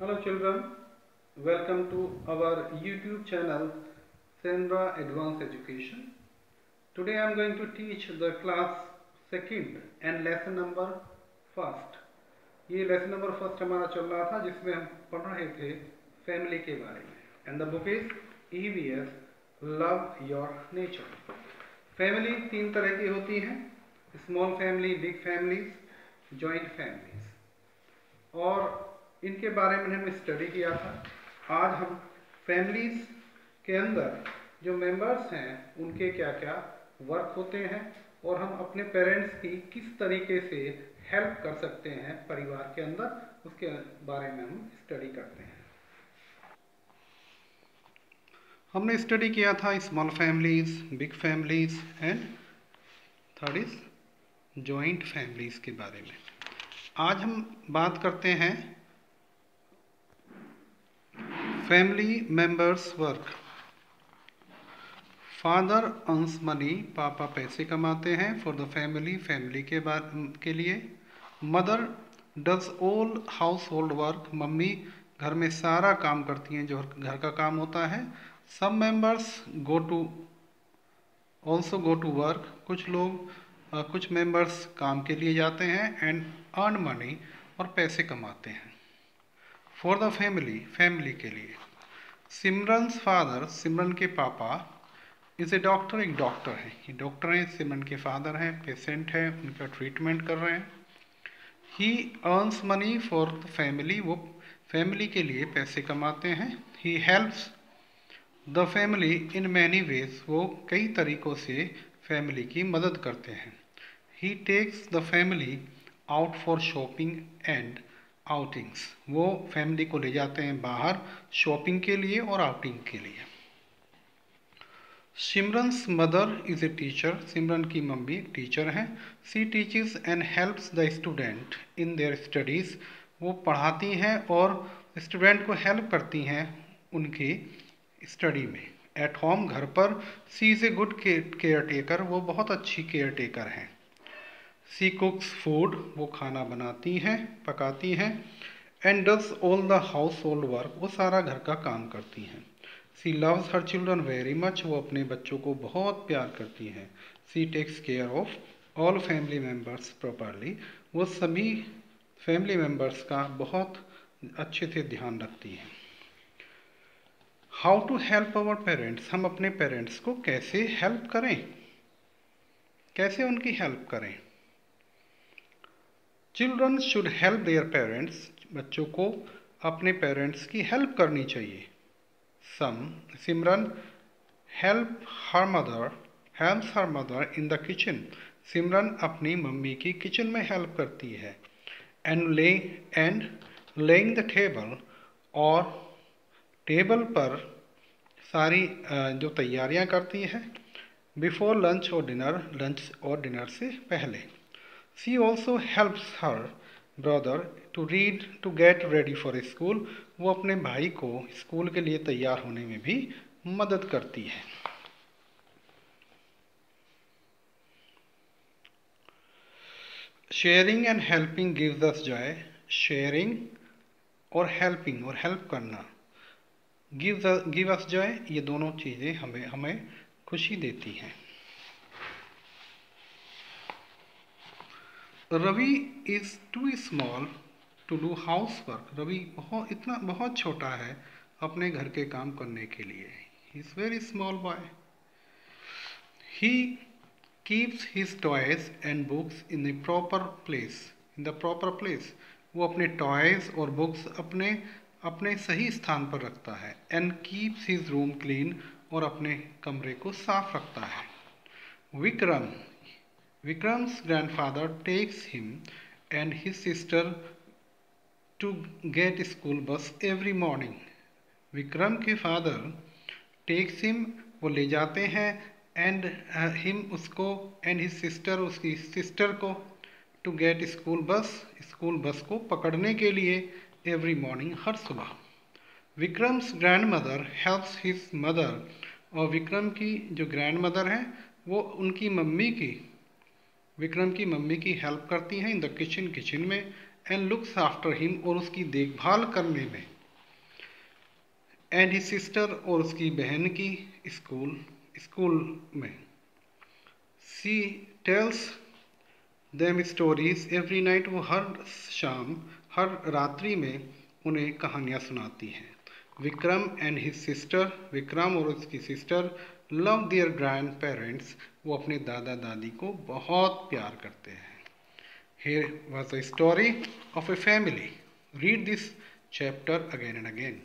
Hello children, welcome to our YouTube channel Sendra Advanced Education. Today I am going to teach the class second and lesson number first. ये lesson number first हमारा चल रहा था जिसमें हम पढ़ रहे थे फैमिली के बारे में and the book is E V S love your nature family तीन तरह की होती हैं small family big families joint families और इनके बारे में हमने स्टडी किया था। आज हम फैमिलीज़ के अंदर जो मेंबर्स हैं, उनके क्या क्या वर्क होते हैं और हम अपने पेरेंट्स की किस तरीके से हेल्प कर सकते हैं परिवार के अंदर, उसके बारे में हम स्टडी करते हैं। हमने स्टडी किया था small families big families and third is joint families के बारे में। आज हम बात करते हैं family members work father earns money पापा पैसे कमाते हैं फॉर द फैमिली फैमिली के बार के लिए। Mother does all household work mummy घर में सारा काम करती हैं जो घर का काम होता है। Some members go to also go to work कुछ लोग कुछ मेंबर्स काम के लिए जाते हैं एंड अर्न मनी और पैसे कमाते हैं। फॉर द फैमिली फैमिली के लिए। सिमरन्स फादर सिमरन के पापा इज़ ए डॉक्टर एक डॉक्टर है। ये डॉक्टर हैं सिमरन के फादर हैं पेशेंट हैं, उनका ट्रीटमेंट कर रहे हैं। He earns money for the family वो फैमिली के लिए पैसे कमाते हैं। He helps the family in many ways वो कई तरीक़ों से फैमिली की मदद करते हैं। He takes the family out for shopping and outings वो फैमिली को ले जाते हैं बाहर शॉपिंग के लिए और आउटिंग के लिए। Simran's mother is a teacher Simran की मम्मी टीचर हैं। She teaches and helps the student in their studies वो पढ़ाती हैं और स्टूडेंट को हेल्प करती हैं उनकी स्टडी में। एट होम घर पर she is a good caretaker वो बहुत अच्छी केयर टेकर हैं। सी कुक्स फ़ूड वो खाना बनाती हैं, पकाती हैं and does all the household work वो सारा घर का काम करती हैं। She loves her children very much वो अपने बच्चों को बहुत प्यार करती हैं। She takes care of all family members properly वो सभी फैमिली मेंबर्स का बहुत अच्छे से ध्यान रखती हैं। How to help our parents हम अपने पेरेंट्स को कैसे हेल्प करें? कैसे उनकी हेल्प करें? Children should help their parents बच्चों को अपने पेरेंट्स की हेल्प करनी चाहिए। Some Simran help her mother helps her mother in the kitchen Simran अपनी मम्मी की किचन में हेल्प करती है। And lay and laying the table और टेबल पर सारी जो तैयारियाँ करती है। बिफोर लंच और डिनर लंच और डिनर से पहले। She also helps her brother to read, to get ready for school. वो अपने भाई को स्कूल के लिए तैयार होने में भी मदद करती है। Sharing and helping gives us joy sharing और हेल्पिंग और हेल्प करना गिव्स गिव अस जॉय ये दोनों चीज़ें हमें हमें खुशी देती हैं। Ravi is too small to do housework Ravi बहुत, इतना बहुत छोटा है अपने घर के काम करने के लिए। He is very small boy he keeps his toys and books in the proper place in the proper place वो अपने टॉयज और बुक्स अपने अपने सही स्थान पर रखता है and keeps his room clean और अपने कमरे को साफ़ रखता है। Vikram Vikram's grandfather takes him and his sister to get school bus every morning. Vikram के फादर टेक्स हिम वो ले जाते हैं हिम uh, उसको एंड हिज सिस्टर उसकी सिस्टर को to get school bus school bus को पकड़ने के लिए एवरी मॉर्निंग हर सुबह Vikram's grandmother helps his mother और विक्रम की जो ग्रैंड मदर हैं वो उनकी मम्मी की विक्रम की मम्मी की हेल्प करती हैं इन द किचन किचन में एंड लुक्स आफ्टर हिम और उसकी देखभाल करने में। एंड ही सिस्टर और उसकी बहन की स्कूल स्कूल में। She tells them stories every night वो हर शाम, हर रात्रि में उन्हें कहानियाँ सुनाती हैं। Vikram and his sister Vikram और उसकी sister love their grand parents वो अपने दादा दादी को बहुत प्यार करते हैं। Here was a story of a family read this chapter again and again